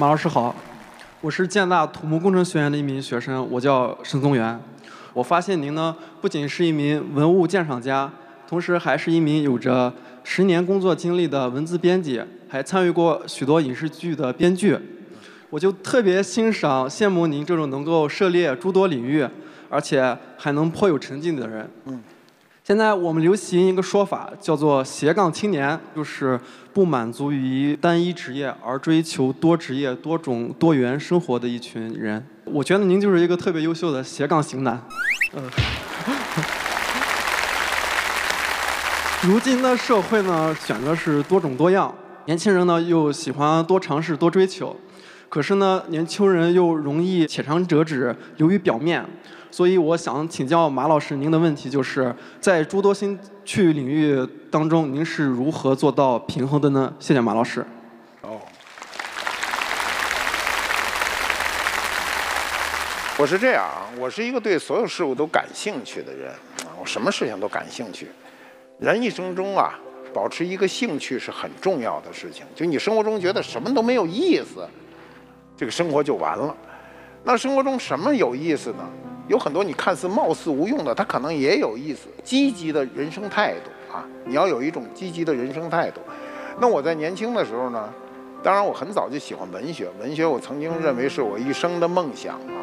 马老师好，我是建大土木工程学院的一名学生，我叫沈宗元。我发现您呢，不仅是一名文物鉴赏家，同时还是一名有着十年工作经历的文字编辑，还参与过许多影视剧的编剧。我就特别欣赏、羡慕您这种能够涉猎诸多领域，而且还能颇有成绩的人。嗯。现在我们流行一个说法，叫做“斜杠青年”，就是不满足于单一职业，而追求多职业、多种多元生活的一群人。我觉得您就是一个特别优秀的斜杠型男。嗯。如今的社会呢，选择是多种多样，年轻人呢又喜欢多尝试、多追求，可是呢，年轻人又容易浅尝辄止、流于表面。所以我想请教马老师，您的问题就是在诸多兴趣领域当中，您是如何做到平衡的呢？谢谢马老师。哦，我是这样啊，我是一个对所有事物都感兴趣的人，我什么事情都感兴趣。人一生中啊，保持一个兴趣是很重要的事情。就你生活中觉得什么都没有意思，这个生活就完了。那生活中什么有意思呢？有很多你看似貌似无用的，它可能也有意思。积极的人生态度啊，你要有一种积极的人生态度。那我在年轻的时候呢，当然我很早就喜欢文学，文学我曾经认为是我一生的梦想啊。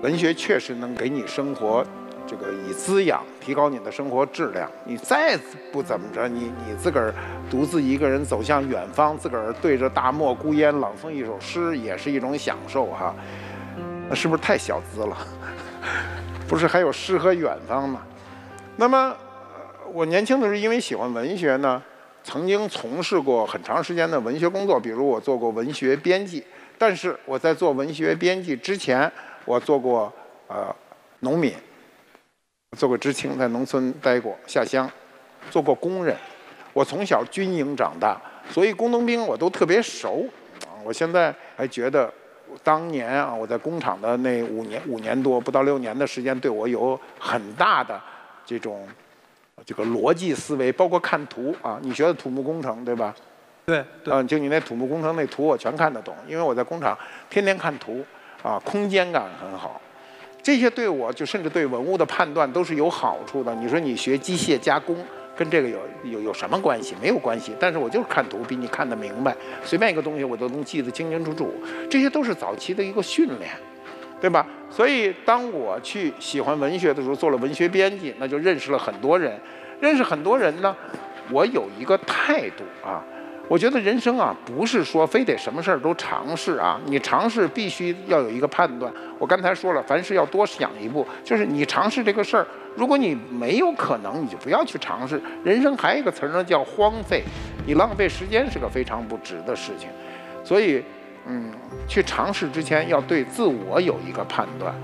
文学确实能给你生活这个以滋养，提高你的生活质量。你再不怎么着，你你自个儿独自一个人走向远方，自个儿对着大漠孤烟朗诵一首诗，也是一种享受哈。那是不是太小资了？不是还有诗和远方吗？那么，我年轻的时候因为喜欢文学呢，曾经从事过很长时间的文学工作，比如我做过文学编辑。但是我在做文学编辑之前，我做过呃农民，做过知青，在农村待过，下乡，做过工人。我从小军营长大，所以工农兵我都特别熟。我现在还觉得。当年啊，我在工厂的那五年五年多，不到六年的时间，对我有很大的这种这个逻辑思维，包括看图啊。你学的土木工程对吧？对。嗯，就你那土木工程那图，我全看得懂，因为我在工厂天天看图啊，空间感很好。这些对我就甚至对文物的判断都是有好处的。你说你学机械加工。跟这个有有有什么关系？没有关系。但是我就是看图比你看得明白，随便一个东西我都能记得清清楚楚。这些都是早期的一个训练，对吧？所以当我去喜欢文学的时候，做了文学编辑，那就认识了很多人。认识很多人呢，我有一个态度啊。我觉得人生啊，不是说非得什么事儿都尝试啊。你尝试必须要有一个判断。我刚才说了，凡事要多想一步。就是你尝试这个事儿，如果你没有可能，你就不要去尝试。人生还有一个词儿呢，叫荒废。你浪费时间是个非常不值的事情。所以，嗯，去尝试之前要对自我有一个判断。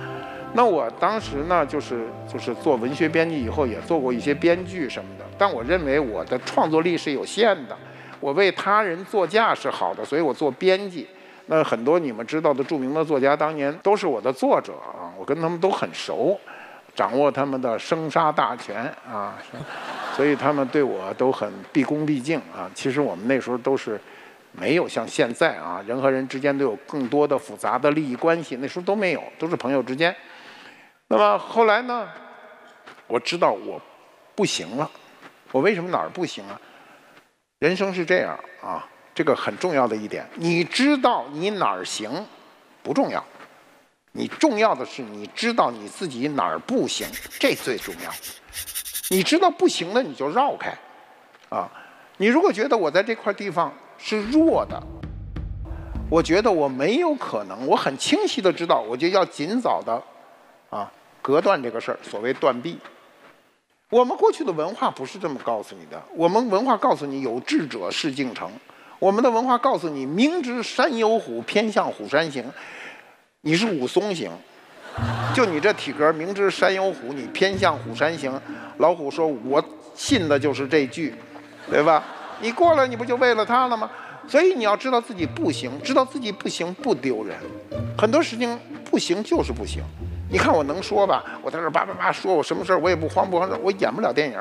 那我当时呢，就是就是做文学编辑以后，也做过一些编剧什么的。但我认为我的创作力是有限的。我为他人作嫁是好的，所以我做编辑。那很多你们知道的著名的作家，当年都是我的作者啊，我跟他们都很熟，掌握他们的生杀大权啊，所以他们对我都很毕恭毕敬啊。其实我们那时候都是没有像现在啊，人和人之间都有更多的复杂的利益关系，那时候都没有，都是朋友之间。那么后来呢，我知道我不行了，我为什么哪儿不行啊？人生是这样啊，这个很重要的一点，你知道你哪儿行，不重要，你重要的是你知道你自己哪儿不行，这最重要。你知道不行的，你就绕开，啊，你如果觉得我在这块地方是弱的，我觉得我没有可能，我很清晰的知道，我就要尽早的，啊，隔断这个事儿，所谓断臂。我们过去的文化不是这么告诉你的。我们文化告诉你有志者事竟成。我们的文化告诉你，明知山有虎，偏向虎山行。你是武松行，就你这体格，明知山有虎，你偏向虎山行。老虎说：“我信的就是这句，对吧？你过来，你不就为了他了吗？所以你要知道自己不行，知道自己不行不丢人。很多事情不行就是不行。”你看我能说吧？我在这叭叭叭说，我什么事儿我也不慌不慌的，我演不了电影。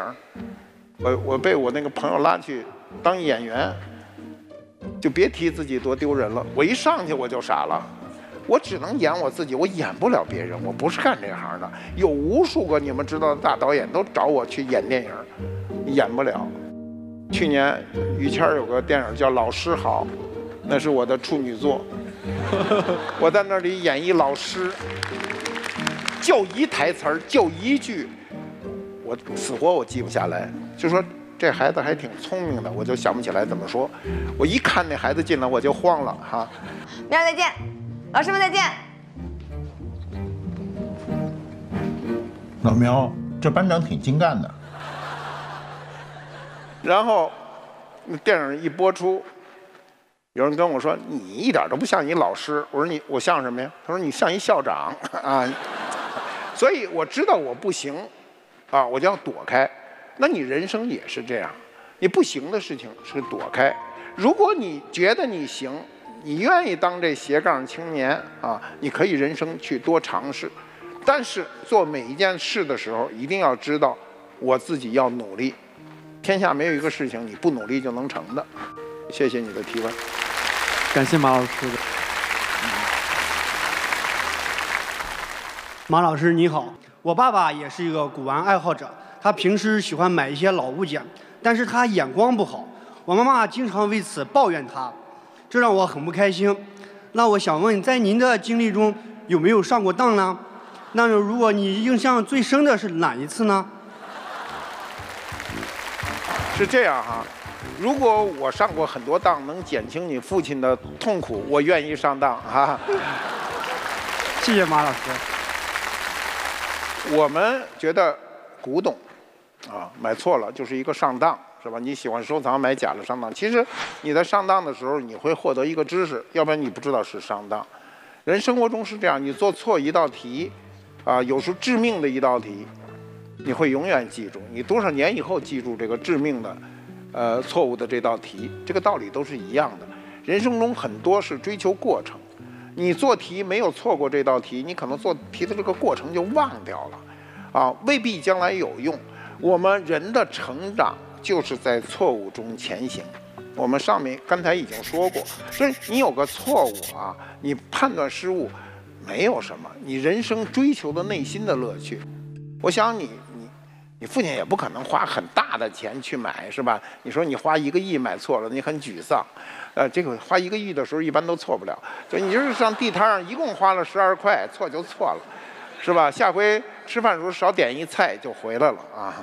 我我被我那个朋友拉去当演员，就别提自己多丢人了。我一上去我就傻了，我只能演我自己，我演不了别人，我不是干这行的。有无数个你们知道的大导演都找我去演电影，演不了。去年于谦有个电影叫《老师好》，那是我的处女作，我在那里演一老师，就一台词儿，就一句，我死活我记不下来，就说。这孩子还挺聪明的，我就想不起来怎么说。我一看那孩子进来，我就慌了哈。明儿再见，老师们再见。老苗，这班长挺精干的。然后，那电影一播出，有人跟我说：“你一点都不像一老师。”我说：“你我像什么呀？”他说：“你像一校长啊。”所以我知道我不行，啊，我就要躲开。那你人生也是这样，你不行的事情是躲开。如果你觉得你行，你愿意当这斜杠青年啊，你可以人生去多尝试。但是做每一件事的时候，一定要知道我自己要努力。天下没有一个事情你不努力就能成的。谢谢你的提问，感谢马老师。马老师你好，我爸爸也是一个古玩爱好者。他平时喜欢买一些老物件，但是他眼光不好，我妈妈经常为此抱怨他，这让我很不开心。那我想问，在您的经历中有没有上过当呢？那如果你印象最深的是哪一次呢？是这样哈，如果我上过很多当，能减轻你父亲的痛苦，我愿意上当哈。谢谢马老师。我们觉得古董。啊，买错了就是一个上当，是吧？你喜欢收藏，买假的上当。其实你在上当的时候，你会获得一个知识，要不然你不知道是上当。人生活中是这样，你做错一道题，啊，有时候致命的一道题，你会永远记住。你多少年以后记住这个致命的，呃，错误的这道题，这个道理都是一样的。人生中很多是追求过程，你做题没有错过这道题，你可能做题的这个过程就忘掉了，啊，未必将来有用。我们人的成长就是在错误中前行。我们上面刚才已经说过，所以你有个错误啊，你判断失误，没有什么。你人生追求的内心的乐趣，我想你你你父亲也不可能花很大的钱去买，是吧？你说你花一个亿买错了，你很沮丧。呃，这个花一个亿的时候一般都错不了。就你就是上地摊上一共花了十二块，错就错了。是吧？下回吃饭的时候少点一菜就回来了啊！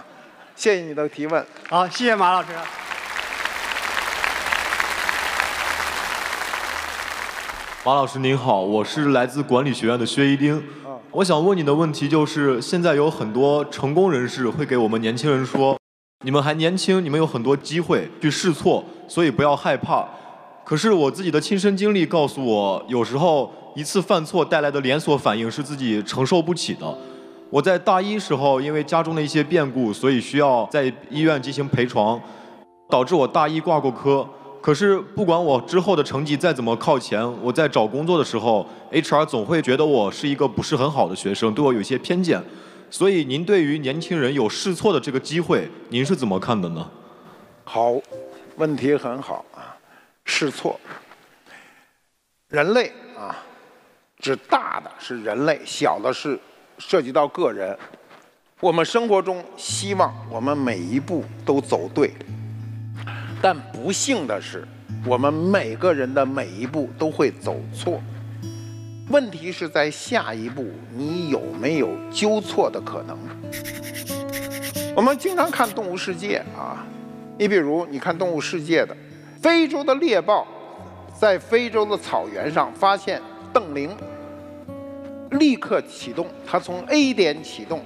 谢谢你的提问。好，谢谢马老师。马老师您好，我是来自管理学院的薛一丁。我想问你的问题就是：现在有很多成功人士会给我们年轻人说，你们还年轻，你们有很多机会去试错，所以不要害怕。可是我自己的亲身经历告诉我，有时候。一次犯错带来的连锁反应是自己承受不起的。我在大一时候因为家中的一些变故，所以需要在医院进行陪床，导致我大一挂过科。可是不管我之后的成绩再怎么靠前，我在找工作的时候，HR 总会觉得我是一个不是很好的学生，对我有些偏见。所以您对于年轻人有试错的这个机会，您是怎么看的呢？好，问题很好啊，试错，人类啊。指大的是人类，小的是涉及到个人。我们生活中希望我们每一步都走对，但不幸的是，我们每个人的每一步都会走错。问题是在下一步你有没有纠错的可能？我们经常看《动物世界》啊，你比如你看《动物世界》的非洲的猎豹，在非洲的草原上发现。邓玲立刻启动，它从 A 点启动，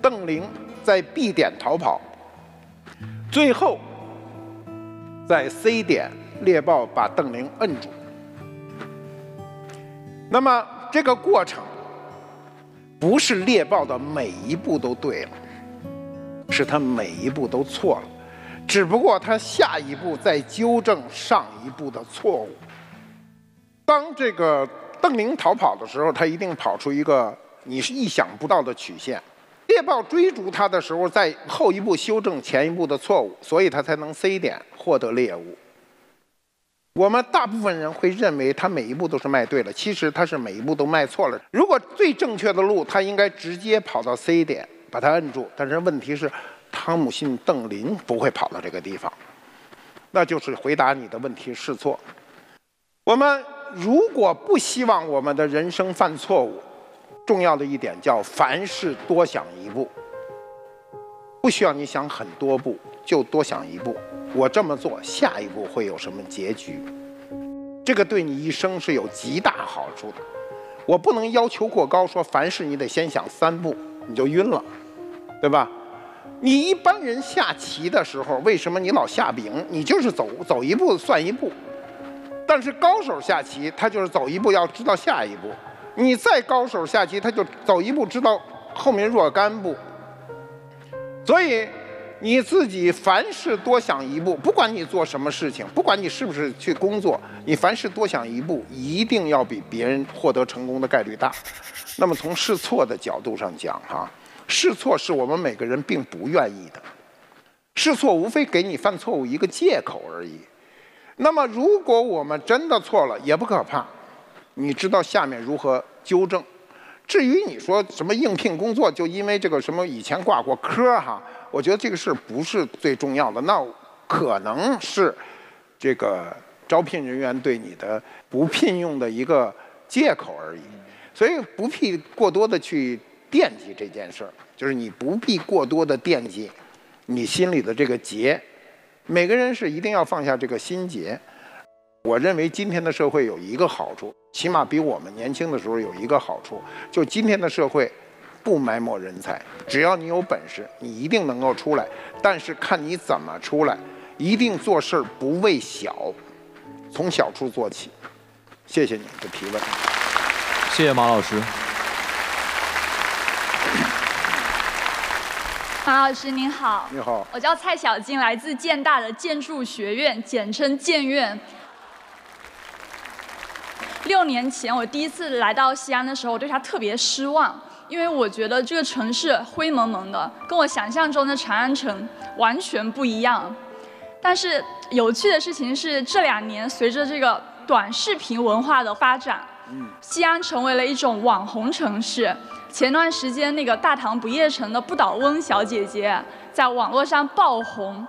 邓玲在 B 点逃跑，最后在 C 点猎豹把邓玲摁住。那么这个过程不是猎豹的每一步都对了，是他每一步都错了，只不过他下一步在纠正上一步的错误。当这个。邓玲逃跑的时候，他一定跑出一个你是意想不到的曲线。猎豹追逐他的时候，在后一步修正前一步的错误，所以他才能 C 点获得猎物。我们大部分人会认为他每一步都是迈对了，其实他是每一步都迈错了。如果最正确的路，他应该直接跑到 C 点，把它摁住。但是问题是，汤姆逊·邓林不会跑到这个地方，那就是回答你的问题试错。我们如果不希望我们的人生犯错误，重要的一点叫凡事多想一步，不需要你想很多步，就多想一步。我这么做，下一步会有什么结局？这个对你一生是有极大好处的。我不能要求过高，说凡事你得先想三步，你就晕了，对吧？你一般人下棋的时候，为什么你老下饼？你就是走走一步算一步。但是高手下棋，他就是走一步要知道下一步。你再高手下棋，他就走一步知道后面若干步。所以。你自己凡事多想一步，不管你做什么事情，不管你是不是去工作，你凡事多想一步，一定要比别人获得成功的概率大。那么从试错的角度上讲，哈，试错是我们每个人并不愿意的，试错无非给你犯错误一个借口而已。那么如果我们真的错了，也不可怕，你知道下面如何纠正。至于你说什么应聘工作，就因为这个什么以前挂过科哈。我觉得这个事不是最重要的，那可能是这个招聘人员对你的不聘用的一个借口而已，所以不必过多的去惦记这件事儿，就是你不必过多的惦记你心里的这个结，每个人是一定要放下这个心结。我认为今天的社会有一个好处，起码比我们年轻的时候有一个好处，就今天的社会。不埋没人才，只要你有本事，你一定能够出来。但是看你怎么出来，一定做事儿不为小，从小处做起。谢谢你的提问。谢谢马老师。马老师您好。你好。我叫蔡小静，来自建大的建筑学院，简称建院。六年前我第一次来到西安的时候，我对它特别失望。因为我觉得这个城市灰蒙蒙的，跟我想象中的长安城完全不一样。但是有趣的事情是，这两年随着这个短视频文化的发展，西安成为了一种网红城市。前段时间那个大唐不夜城的不倒翁小姐姐在网络上爆红，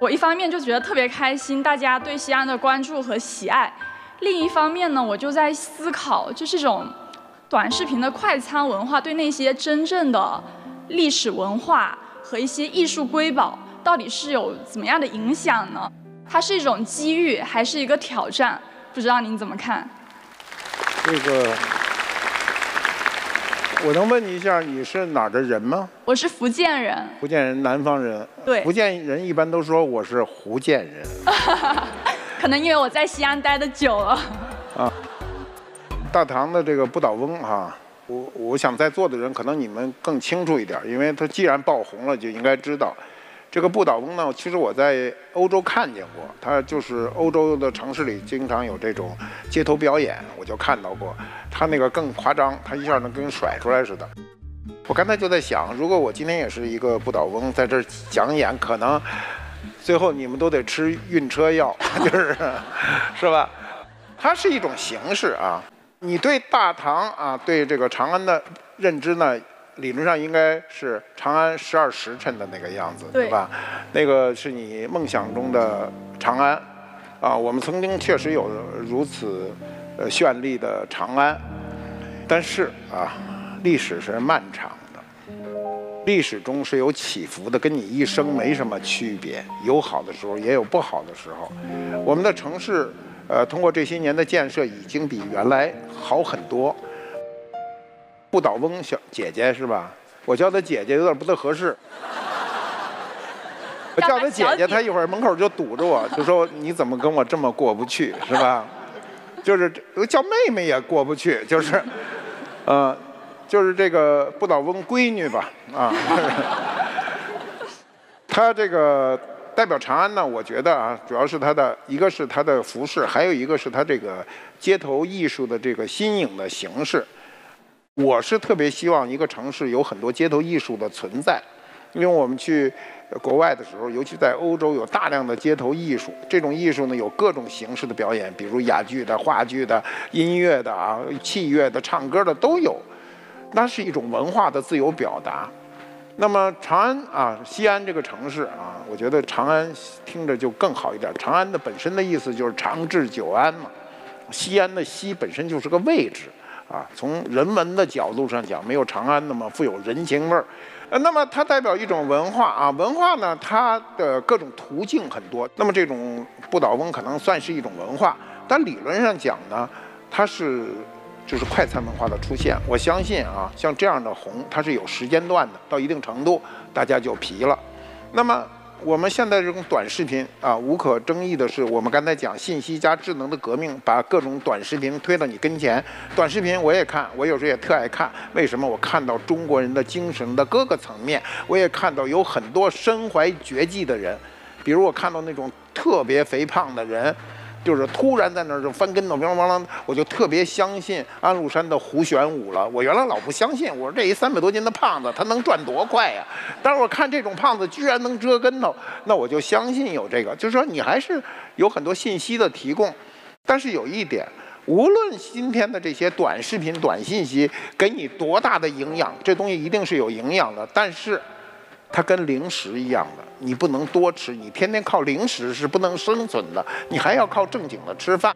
我一方面就觉得特别开心，大家对西安的关注和喜爱；另一方面呢，我就在思考，就这种。短视频的快餐文化对那些真正的历史文化和一些艺术瑰宝到底是有怎么样的影响呢？它是一种机遇还是一个挑战？不知道您怎么看？这个，我能问你一下，你是哪儿的人吗？我是福建人。福建人，南方人。对。福建人一般都说我是福建人。可能因为我在西安待的久了。啊。大唐的这个不倒翁哈，我我想在座的人可能你们更清楚一点，因为它既然爆红了，就应该知道。这个不倒翁呢，其实我在欧洲看见过，它就是欧洲的城市里经常有这种街头表演，我就看到过。它那个更夸张，它一下能跟甩出来似的。我刚才就在想，如果我今天也是一个不倒翁，在这儿讲演，可能最后你们都得吃晕车药，就是是吧？它是一种形式啊。你对大唐啊，对这个长安的认知呢，理论上应该是长安十二时辰的那个样子，对吧？那个是你梦想中的长安，啊，我们曾经确实有如此呃绚丽的长安，但是啊，历史是漫长的，历史中是有起伏的，跟你一生没什么区别，有好的时候，也有不好的时候，我们的城市。呃，通过这些年的建设，已经比原来好很多。不倒翁小姐姐是吧？我叫她姐姐有点不太合适。我叫她姐姐，她一会儿门口就堵着我，就说你怎么跟我这么过不去，是吧？就是叫妹妹也过不去，就是，呃，就是这个不倒翁闺女吧，啊。她这个。代表长安呢，我觉得啊，主要是它的一个是它的服饰，还有一个是它这个街头艺术的这个新颖的形式。我是特别希望一个城市有很多街头艺术的存在，因为我们去国外的时候，尤其在欧洲，有大量的街头艺术。这种艺术呢，有各种形式的表演，比如哑剧的、话剧的、音乐的啊、器乐的、唱歌的都有。那是一种文化的自由表达。那么长安啊，西安这个城市啊，我觉得长安听着就更好一点。长安的本身的意思就是长治久安嘛。西安的西本身就是个位置啊，从人文的角度上讲，没有长安那么富有人情味儿。呃，那么它代表一种文化啊，文化呢，它的各种途径很多。那么这种不倒翁可能算是一种文化，但理论上讲呢，它是就是快餐文化的出现。我相信啊，像这样的红，它是有时间段的，到一定程度大家就疲了。那么。我们现在这种短视频啊，无可争议的是，我们刚才讲信息加智能的革命，把各种短视频推到你跟前。短视频我也看，我有时候也特爱看。为什么？我看到中国人的精神的各个层面，我也看到有很多身怀绝技的人，比如我看到那种特别肥胖的人。就是突然在那儿就翻跟头，乒啷乓啷，我就特别相信安禄山的胡旋舞了。我原来老不相信，我说这一三百多斤的胖子，他能转多快呀？但是我看这种胖子居然能折跟头，那我就相信有这个。就是说你还是有很多信息的提供，但是有一点，无论今天的这些短视频、短信息给你多大的营养，这东西一定是有营养的，但是。它跟零食一样的，你不能多吃，你天天靠零食是不能生存的，你还要靠正经的吃饭。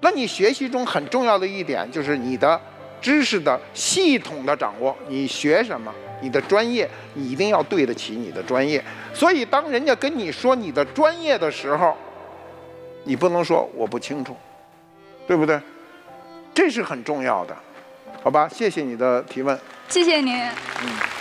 那你学习中很重要的一点就是你的知识的系统的掌握，你学什么，你的专业你一定要对得起你的专业。所以当人家跟你说你的专业的时候，你不能说我不清楚，对不对？这是很重要的，好吧？谢谢你的提问。谢谢您。嗯。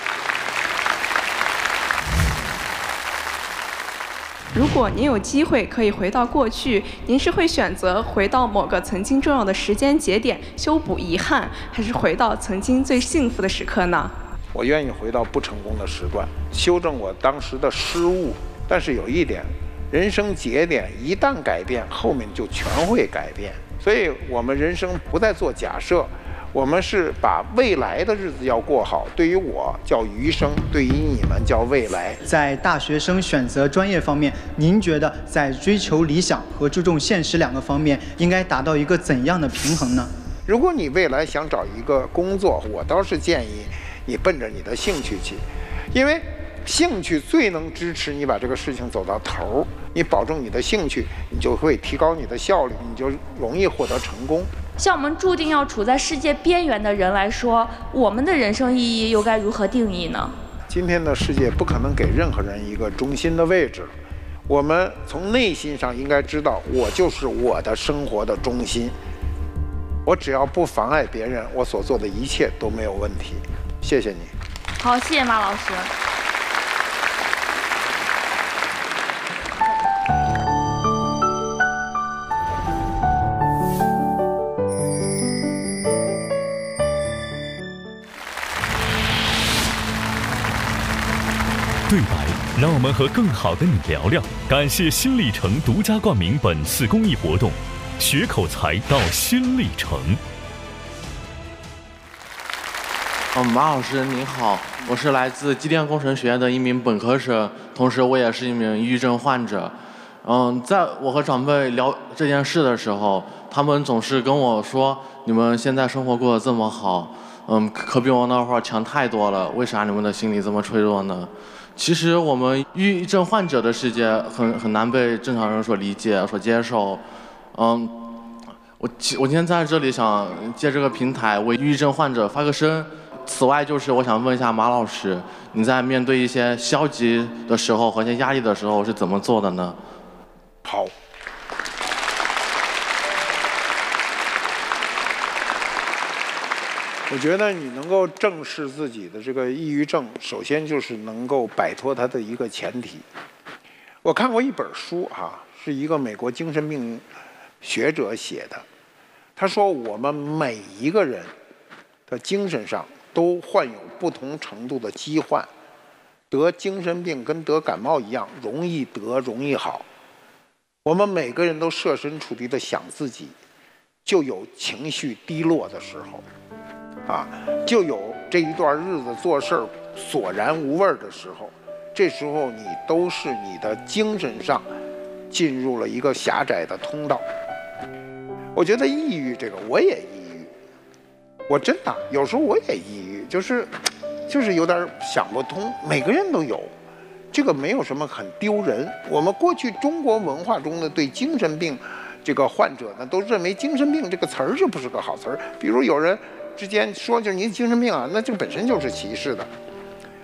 如果您有机会可以回到过去，您是会选择回到某个曾经重要的时间节点修补遗憾，还是回到曾经最幸福的时刻呢？我愿意回到不成功的时段，修正我当时的失误。但是有一点，人生节点一旦改变，后面就全会改变。所以我们人生不再做假设。我们是把未来的日子要过好，对于我叫余生，对于你们叫未来。在大学生选择专业方面，您觉得在追求理想和注重现实两个方面，应该达到一个怎样的平衡呢？如果你未来想找一个工作，我倒是建议你奔着你的兴趣去，因为兴趣最能支持你把这个事情走到头儿。你保证你的兴趣，你就会提高你的效率，你就容易获得成功。像我们注定要处在世界边缘的人来说，我们的人生意义又该如何定义呢？今天的世界不可能给任何人一个中心的位置，我们从内心上应该知道，我就是我的生活的中心。我只要不妨碍别人，我所做的一切都没有问题。谢谢你。好，谢谢马老师。让我们和更好的你聊聊。感谢新历程独家冠名本次公益活动，学口才到新历程。嗯，马老师您好，我是来自机电工程学院的一名本科生，同时我也是一名抑郁症患者。嗯，在我和长辈聊这件事的时候，他们总是跟我说：“你们现在生活过得这么好，嗯，可比我那会儿强太多了。为啥你们的心理这么脆弱呢？”其实我们抑郁症患者的世界很很难被正常人所理解、所接受。嗯，我我今天在这里想借这个平台为抑郁症患者发个声。此外，就是我想问一下马老师，你在面对一些消极的时候和一些压力的时候是怎么做的呢？好。我觉得你能够正视自己的这个抑郁症，首先就是能够摆脱它的一个前提。我看过一本书啊，是一个美国精神病学者写的。他说，我们每一个人的精神上都患有不同程度的疾患，得精神病跟得感冒一样，容易得，容易好。我们每个人都设身处地的想自己，就有情绪低落的时候。啊，就有这一段日子做事儿索然无味的时候，这时候你都是你的精神上进入了一个狭窄的通道。我觉得抑郁这个我也抑郁，我真的有时候我也抑郁，就是就是有点想不通，每个人都有。这个没有什么很丢人。我们过去中国文化中的，对精神病这个患者呢，都认为精神病这个词儿就不是个好词儿。比如有人之间说就是您精神病啊，那这本身就是歧视的。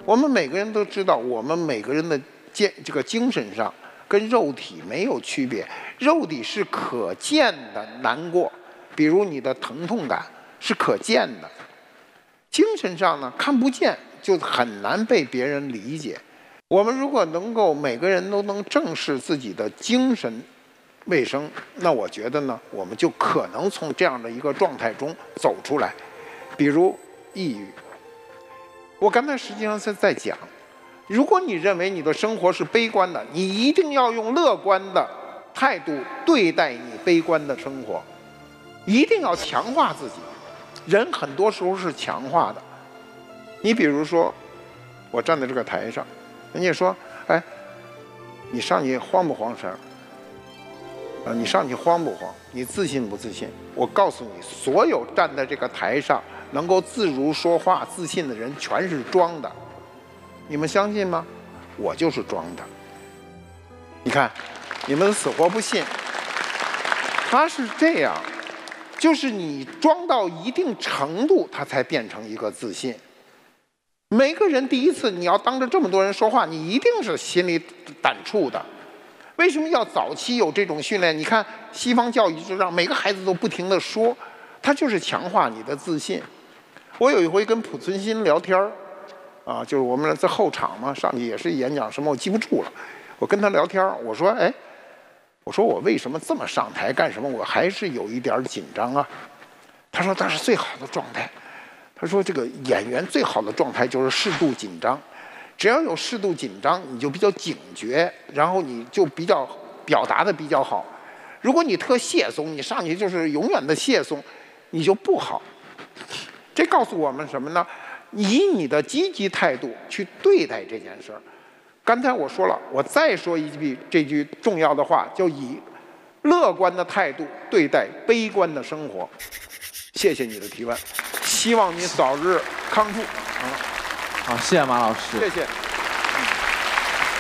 我们每个人都知道，我们每个人的健这个精神上跟肉体没有区别。肉体是可见的难过，比如你的疼痛感是可见的；精神上呢，看不见，就很难被别人理解。我们如果能够每个人都能正视自己的精神卫生，那我觉得呢，我们就可能从这样的一个状态中走出来。比如抑郁，我刚才实际上是在讲，如果你认为你的生活是悲观的，你一定要用乐观的态度对待你悲观的生活，一定要强化自己。人很多时候是强化的。你比如说，我站在这个台上。人家说：“哎，你上去慌不慌神？啊，你上去慌不慌？你自信不自信？我告诉你，所有站在这个台上能够自如说话、自信的人，全是装的。你们相信吗？我就是装的。你看，你们死活不信。他是这样，就是你装到一定程度，他才变成一个自信。”每个人第一次你要当着这么多人说话，你一定是心里胆怵的。为什么要早期有这种训练？你看西方教育就让每个孩子都不停的说，他就是强化你的自信。我有一回跟濮存昕聊天儿，啊，就是我们在后场嘛，上去也是演讲什么，我记不住了。我跟他聊天儿，我说，哎，我说我为什么这么上台干什么？我还是有一点紧张啊。他说，那是最好的状态。他说：“这个演员最好的状态就是适度紧张，只要有适度紧张，你就比较警觉，然后你就比较表达的比较好。如果你特懈松，你上去就是永远的懈松，你就不好。这告诉我们什么呢？以你的积极态度去对待这件事儿。刚才我说了，我再说一句这句重要的话，就以乐观的态度对待悲观的生活。谢谢你的提问。”希望你早日康复，啊！好，谢谢马老师。谢谢。